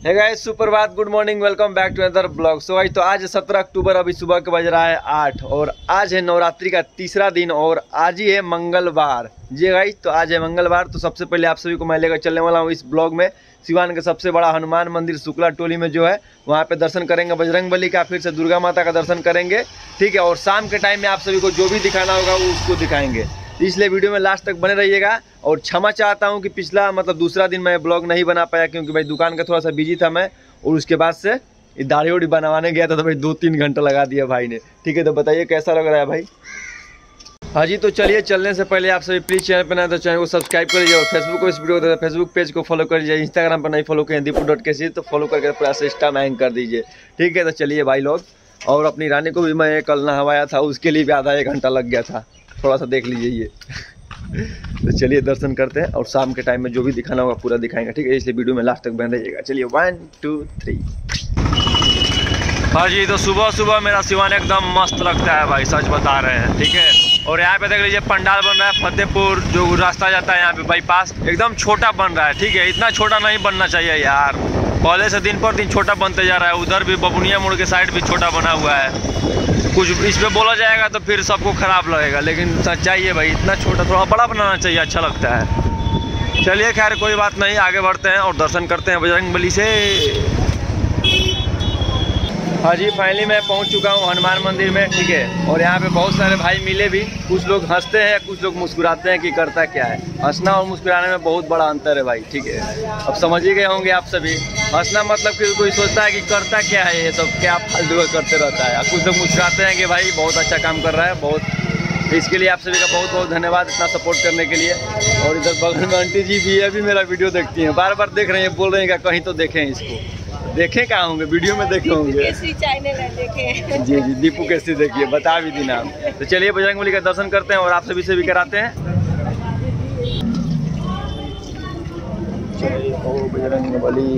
है गाइस सुप्रभात good morning welcome back to other blog so guys तो आज 17 अक्टूबर, अभी सुबह के बज रहा है आठ और आज है नवरात्रि का तीसरा दिन और आज ही है मंगलवार। जी गाइस तो आज है मंगलवार तो सबसे पहले आप सभी को मैं लेकर चलने वाला हूँ इस ब्लॉग में। सिवान का सबसे बड़ा हनुमान मंदिर शुक्ला टोली में जो है, वहाँ पे दर्शन करेंगे, बजरंग बली का फिर से दुर्गा माता का दर्शन करेंगे। ठीक है, और शाम के टाइम में आप सभी को जो भी दिखाना होगा, वो उसको दिखाएँगे। तो इसलिए वीडियो में लास्ट तक बने रहिएगा और क्षमा चाहता हूँ कि पिछला मतलब दूसरा दिन मैं ब्लॉग नहीं बना पाया क्योंकि भाई दुकान का थोड़ा सा बिज़ी था मैं और उसके बाद से दाढ़ी उड़ी बनवाने गया था तो भाई दो तीन घंटा लगा दिया भाई ने। ठीक है तो बताइए कैसा लग रहा है भाई? हाँ जी तो चलिए, चलने से पहले आप सभी प्लीज़ चैनल पर ना तो चैनल को सब्सक्राइब कर लीजिए और फेसबुक को इस वीडियो को फेसबुक पेज को फॉलो कर लीजिए इंस्टाग्राम पर नहीं फॉलो करें दीपू डॉट के सी तो फॉलो करके पूरा सिस्टम हैंग कर दीजिए। ठीक है तो चलिए भाई लोग, और अपनी रानी को भी मैं कल नहवाया था, उसके लिए भी आधा एक घंटा लग गया था। थोड़ा सा देख लीजिए ये। तो चलिए दर्शन करते हैं और शाम के टाइम में जो भी दिखाना होगा पूरा दिखाएँगे, ठीक है? इसलिए वीडियो में लास्ट तक बन रहिएगा। चलिए वन टू थ्री हाँ जी तो सुबह सुबह मेरा सिवान एकदम मस्त लगता है भाई, सच बता रहे हैं, ठीक है? और यहाँ पे देख लीजिए पंडाल बन रहा है, फतेहपुर, जो रास्ता जाता है यहाँ पे बाईपास एकदम छोटा बन रहा है, ठीक है? इतना छोटा नहीं बनना चाहिए यार। पहले से दिन पर दिन छोटा बनते जा रहा है। उधर भी बबुनिया मोड़ के साइड भी छोटा बना हुआ है। कुछ इस पर बोला जाएगा तो फिर सबको खराब लगेगा, लेकिन सच्चाई है भाई, इतना छोटा थोड़ा बड़ा बनाना चाहिए अच्छा लगता है। चलिए खैर, कोई बात नहीं, आगे बढ़ते हैं और दर्शन करते हैं बजरंग बली से। हाँ जी फाइनली मैं पहुँच चुका हूँ हनुमान मंदिर में, ठीक है? और यहाँ पे बहुत सारे भाई मिले भी, कुछ लोग हँसते हैं, कुछ लोग मुस्कुराते हैं कि करता क्या है। हंसना और मुस्कुराने में बहुत बड़ा अंतर है भाई, ठीक है? अब समझ ही गए होंगे आप सभी। हंसना मतलब कि कोई सोचता है कि करता क्या है ये सब, क्या फालतू करते रहता है। कुछ लोग मुस्कुराते हैं कि भाई, बहुत अच्छा काम कर रहा है, बहुत। इसके लिए आप सभी का बहुत बहुत धन्यवाद इतना सपोर्ट करने के लिए। और इधर बगल में आंटी जी भी भी मेरा वीडियो देखती हैं। बार बार देख रहे हैं, बोल रहे हैं कहीं तो देखें इसको। देखे कहाँ होंगे वीडियो में देखे होंगे। केसरी है जी जी दीपू कैसे देखिए बता भी दी नाम। तो चलिए बजरंग बली का दर्शन करते हैं और आप सभी से भी कराते हैं। चलिए बजरंग बली।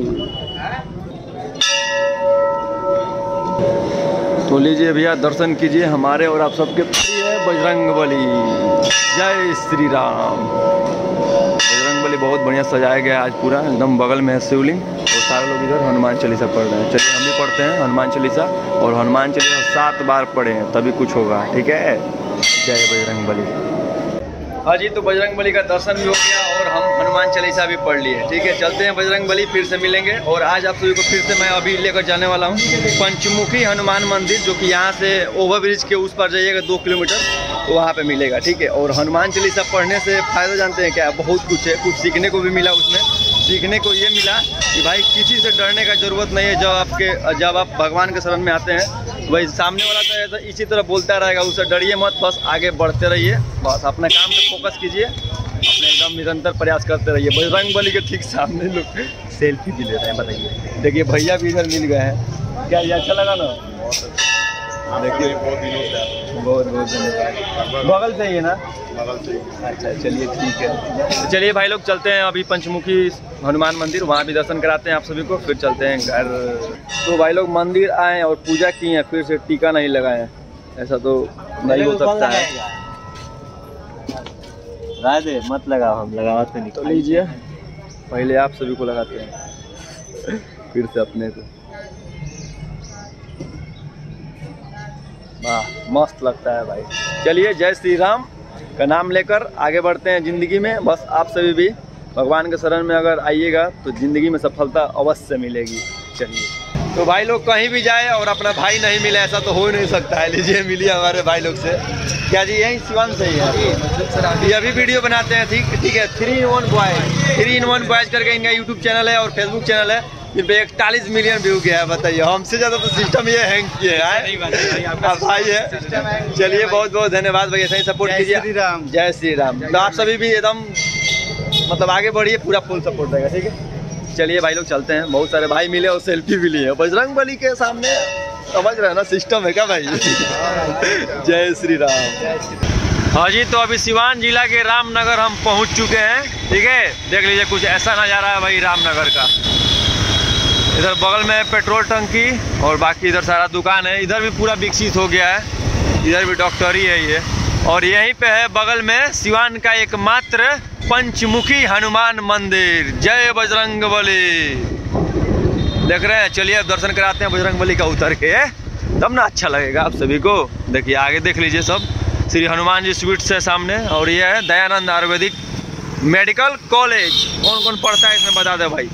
तो लीजिए भैया दर्शन कीजिए हमारे और आप सबके। प्रिय बजरंग बली। जय श्री राम बजरंग बली बहुत बढ़िया सजाया गया आज पूरा, एकदम बगल में है शिवलिंग। और सारे लोग इधर हनुमान चालीसा पढ़ रहे हैं। चलिए हम भी पढ़ते हैं हनुमान चालीसा। और हनुमान चालीसा सात बार पढ़े हैं, तभी कुछ होगा, ठीक है? जय बजरंग बली। हाँ जी तो बजरंग बली का दर्शन भी हो गया। हम हनुमान चालीसा भी पढ़ लिए। ठीक है, चलते हैं बजरंग बली, फिर से मिलेंगे। और आज आप सभी को फिर से मैं अभी लेकर जाने वाला हूँ। पंचमुखी हनुमान मंदिर, जो कि यहाँ से ओवरब्रिज के उस पर जाइएगा, दो किलोमीटर तो वहाँ पे मिलेगा, ठीक है। और हनुमान चालीसा पढ़ने से फ़ायदा जानते हैं क्या? बहुत कुछ है, कुछ सीखने को भी मिला उसमें। सीखने को ये मिला कि भाई, किसी से डरने का ज़रूरत नहीं है, जब आपके, जब आप भगवान के शरण में आते हैं। भाई सामने वाला तो इसी तरह बोलता रहेगा उससे डरिए मत, बस आगे बढ़ते रहिए। बस अपने काम पे फोकस कीजिए। एकदम निरंतर प्रयास करते रहिए। बजरंग बली के ठीक सामने लोग सेल्फी भी ले रहे हैं बताइए। देखिए भैया भी इधर मिल गए हैं। क्या ये अच्छा लगा ना? देखिए बहुत दिनों से बहुत बहुत धन्यवाद। बगल से ही है ना? बगल से अच्छा चलिए ठीक है। चलिए भाई लोग चलते हैं अभी पंचमुखी हनुमान मंदिर। वहाँ भी दर्शन कराते हैं आप सभी को फिर चलते हैं घर। तो भाई लोग मंदिर आए और पूजा किए हैं फिर से टीका नहीं लगाए ऐसा तो नहीं हो सकता है। दे मत लगाओ हम लगाते नहीं तो लीजिए। पहले आप सभी को लगाते हैं। फिर से अपने को। वाह मस्त लगता है भाई। चलिए जय श्री राम का नाम लेकर आगे बढ़ते हैं ज़िंदगी में। बस आप सभी भी भगवान के शरण में अगर आइएगा तो ज़िंदगी में सफलता अवश्य मिलेगी। चलिए। तो भाई लोग कहीं भी जाए और अपना भाई नहीं मिले ऐसा तो हो ही नहीं सकता है। लीजिए मिलिए हमारे भाई लोग से। क्या जी यही शिवान से ही है? ये अभी वीडियो बनाते हैं ठीक ठीक है। Three in one boys three in one boys करके इनका यूट्यूब चैनल है और फेसबुक चैनल है। इन पे इकतालीस मिलियन व्यू गया है बताइए। हमसे ज़्यादा तो सिस्टम ये हैंग किए है आप भाई है चलिए बहुत बहुत धन्यवाद भैया सही सपोर्ट कीजिए। श्री राम। जय श्री राम। तो आप सभी भी एकदम मतलब आगे बढ़िए पूरा फुल सपोर्ट रहेगा ठीक है? चलिए भाई लोग चलते हैं। बहुत सारे भाई मिले और सेल्फी भी लिए। बजरंग बली के सामने समझ रहे ना सिस्टम है क्या भाई? जय श्री राम। हाँ जी तो अभी सिवान जिला के रामनगर हम पहुँच चुके हैं। ठीक है? देख लीजिए, कुछ ऐसा नज़ारा है भाई रामनगर का। इधर बगल में पेट्रोल टंकी और बाकी इधर सारा दुकान है। इधर भी पूरा विकसित हो गया है। इधर भी डॉक्टरी है ये। और यहीं पे है बगल में सिवान का एकमात्र पंचमुखी हनुमान मंदिर। जय बजरंग बली। देख रहे हैं, चलिए अब दर्शन कराते हैं बजरंग बली का उतर के। तब ना अच्छा लगेगा आप सभी को। देखिए, आगे देख लीजिए सब। श्री हनुमान जी स्वीट्स है सामने, और ये है दयानंद आयुर्वेदिक मेडिकल कॉलेज। कौन कौन पढ़ता है, इसमें बता दे भाई।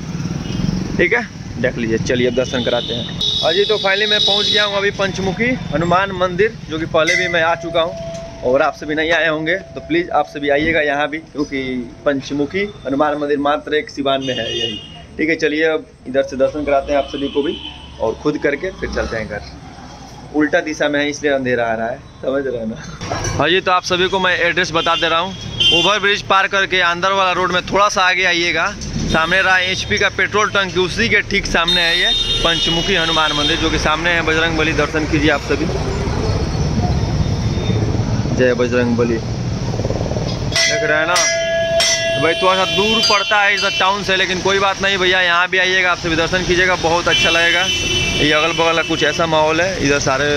ठीक है? देख लीजिए, चलिए अब दर्शन कराते हैं। अजी तो फाइनली मैं पहुँच गया हूँ अभी पंचमुखी हनुमान मंदिर, जो कि पहले भी मैं आ चुका हूँ। और आप सभी नहीं आए होंगे तो प्लीज़ आप सभी आइएगा यहाँ भी, क्योंकि पंचमुखी हनुमान मंदिर मात्र एक सिवान में है यही। ठीक है, चलिए अब इधर से दर्शन कराते हैं आप सभी को भी, और खुद करके फिर चलते हैं घर। उल्टा दिशा में है, इसलिए अंधेरा आ रहा है। समझ रहे हैं ना? हाँ जी तो आप सभी को मैं एड्रेस बता दे रहा हूँ। ओवर ब्रिज पार करके अंदर वाला रोड में थोड़ा सा आगे आइएगा। सामने रहा एच का पेट्रोल टंकी उसी के ठीक सामने है ये पंचमुखी हनुमान मंदिर, जो कि सामने है बजरंग बली दर्शन कीजिए आप सभी। जय बजरंग बली। देख रहे हैं ना? तो भाई थोड़ा सा दूर पड़ता है, इधर टाउन से, लेकिन कोई बात नहीं भैया, यहाँ भी आइएगा आप सभी दर्शन कीजिएगा, बहुत अच्छा लगेगा। ये अगल बगल का कुछ ऐसा माहौल है, इधर सारे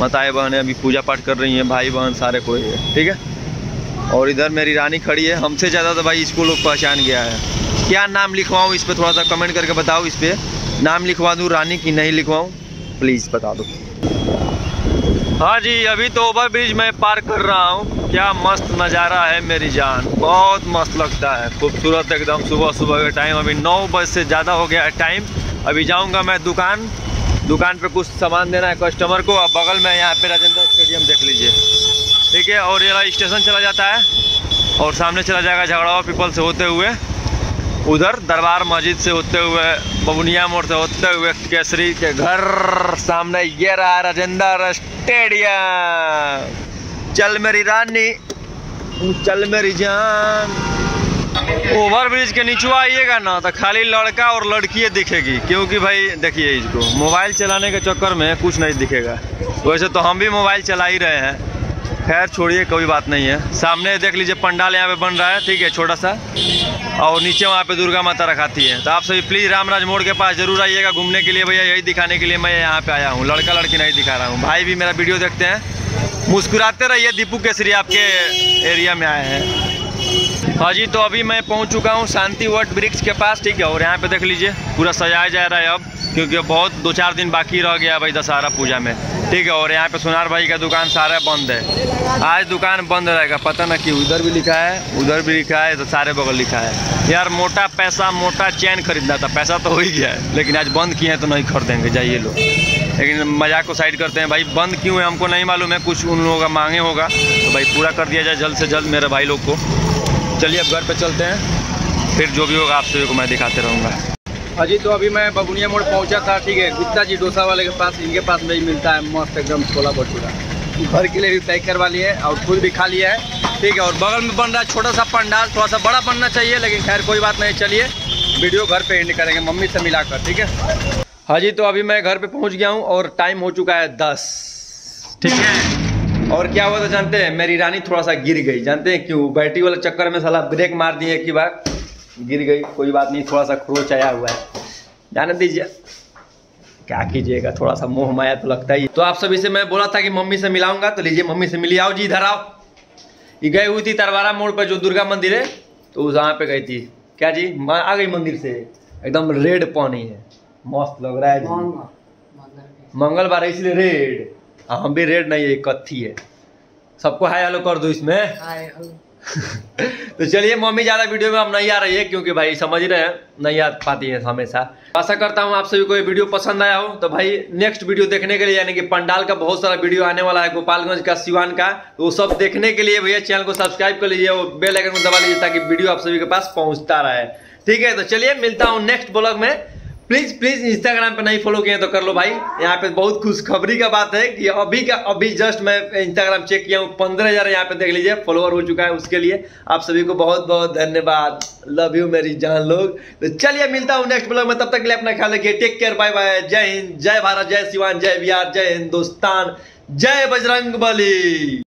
माताएँ बहनें अभी पूजा पाठ कर रही हैं भाई बहन सारे कोई है, ठीक है? और इधर मेरी रानी खड़ी है, हमसे ज़्यादा तो भाई इसको लोग पहचान गया है। क्या नाम लिखवाऊँ इस पर थोड़ा सा कमेंट करके बताओ इस पर नाम लिखवा दूँ, रानी की नहीं लिखवाऊँ प्लीज़ बता दो। हाँ जी, अभी तो ओवर ब्रिज मैं पार कर रहा हूँ। क्या मस्त नज़ारा है मेरी जान। बहुत मस्त लगता है। खूबसूरत एकदम सुबह सुबह का टाइम अभी नौ बजे से ज़्यादा हो गया है टाइम अभी जाऊँगा मैं दुकान। दुकान पे कुछ सामान देना है कस्टमर को। और बगल में यहाँ पे राजेंद्र स्टेडियम देख लीजिए। ठीक है, और ये स्टेशन चला जाता है। और सामने चला जाएगा झगड़ावा पीपल से होते हुए। उधर दरबार मस्जिद से होते हुए बबुनिया मोड़ से होते हुए केसरी के घर सामने ये रहा राजेंद्र स्टेडियम। चल मेरी रानी, चल मेरी जान। ओवर ब्रिज के नीचे आइएगा ना तो खाली लड़का और लड़की दिखेगी, क्योंकि भाई देखिए इसको, मोबाइल चलाने के चक्कर में कुछ नहीं दिखेगा। वैसे तो हम भी मोबाइल चला ही रहे हैं। खैर, छोड़िए, कोई बात नहीं है। सामने देख लीजिए पंडाल यहाँ पे बन रहा है, ठीक है, छोटा सा। और नीचे वहाँ पे दुर्गा माता रखाती है। तो आप सभी प्लीज़ रामराज मोड़ के पास ज़रूर आइएगा घूमने के लिए। भैया, यही दिखाने के लिए मैं यहाँ पे आया हूँ। लड़का लड़की नहीं दिखा रहा हूँ। भाई भी मेरा वीडियो देखते हैं। मुस्कुराते रहिए दीपू केसरी आपके एरिया में आए हैं। हाँ जी तो अभी मैं पहुँच चुका हूँ शांति वट वृक्ष के पास, ठीक है, और यहाँ पे देख लीजिए, पूरा सजाया जा रहा है अब, क्योंकि बहुत दो चार दिन बाकी रह गया भाई दशहरा पूजा में, ठीक है, और यहाँ पे सुनार भाई का दुकान सारा बंद है। आज दुकान बंद रहेगा, पता ना कि उधर भी लिखा है, उधर भी लिखा है तो सारे बगल लिखा है। यार, मोटा पैसा, मोटा चैन खरीदना था, पैसा तो हो ही गया है, लेकिन आज बंद किए हैं तो नहीं खरीदेंगे जाइए लोग लेकिन मज़ाक को साइड करते हैं, भाई, बंद क्यों है, हमको नहीं मालूम है, कुछ उन लोगों का मांगे होगा तो भाई पूरा कर दिया जाए, जल्द से जल्द मेरे भाई लोग को। चलिए अब घर पे चलते हैं। फिर जो भी होगा, आप सभी को मैं दिखाते रहूँगा। अजी तो अभी मैं बबुनिया मोड़ पहुँचा था, ठीक है। गुप्ता जी डोसा वाले के पास, इनके पास भी मिलता है, मस्त एकदम छोला भटूरा। घर के लिए भी पैक करवा लिए और खुद भी खा लिया है, ठीक है। और बगल में बन रहा है छोटा सा पंडाल थोड़ा सा बड़ा बनना चाहिए, लेकिन खैर कोई बात नहीं, चलिए। वीडियो घर पे एंड करेंगे, मम्मी से मिलाकर, ठीक है। हाँ जी तो अभी मैं घर पे पहुँच गया हूँ और टाइम हो चुका है दस, ठीक है। और क्या हुआ तो जानते हैं मेरी रानी थोड़ा सा गिर गई। जानते हैं क्यों? बैटरी वाले चक्कर में साला ब्रेक मार दिए की बार। गिर गई कोई बात नहीं थोड़ा सा खरोच आया हुआ है। जाने दीजिए। क्या कीजिएगा थोड़ा सा मोह माया तो लगता ही। तो आप सभी से मैं बोला था कि मम्मी से मिलाऊँगा तो लीजिए मम्मी से मिली आओ जी इधर आओ। ये गई हुई थी तरवारा मोड़ पर जो दुर्गा मंदिर है तो उस वहाँ पे गई थी। क्या जी? आ गई मंदिर से। एकदम रेड पानी है। मस्त लग रहा है जी। मंगलवार इसलिए रेड। हाँ, हम भी रेड नहीं है कत्थी है। सबको हाय हेलो कर दो इसमें। तो चलिए मम्मी ज़्यादा वीडियो में अब नहीं आ रही है क्योंकि भाई समझ रहे हैं नहीं आ पाती है हमेशा। आशा करता हूँ आप सभी को ये वीडियो पसंद आया हो। तो भाई नेक्स्ट वीडियो देखने के लिए यानी कि पंडाल का बहुत सारा वीडियो आने वाला है गोपालगंज का सिवान का तो वो सब देखने के लिए भैया चैनल को सब्सक्राइब कर लीजिए और बेल आइकन को दबा लीजिए ताकि वीडियो आप सभी के पास पहुँचता रहे। ठीक है तो चलिए मिलता हूँ नेक्स्ट ब्लॉग में। प्लीज़ प्लीज़ इंस्टाग्राम पे नहीं फॉलो किए तो कर लो भाई। यहाँ पे बहुत खुशखबरी का बात है कि अभी का, अभी जस्ट मैं इंस्टाग्राम चेक किया हूँ, पंद्रह हज़ार यहाँ पे देख लीजिए फॉलोअर हो चुका है उसके लिए। आप सभी को बहुत बहुत धन्यवाद। लव यू मेरी जान लोग। तो चलिए, मिलता हूँ नेक्स्ट ब्लॉग में। तब तक के लिए अपना ख्याल रखिए। टेक केयर बाय बाय जय हिंद, जय भारत, जय सिवान, जय बिहार, जय हिंदुस्तान। जय बजरंग बली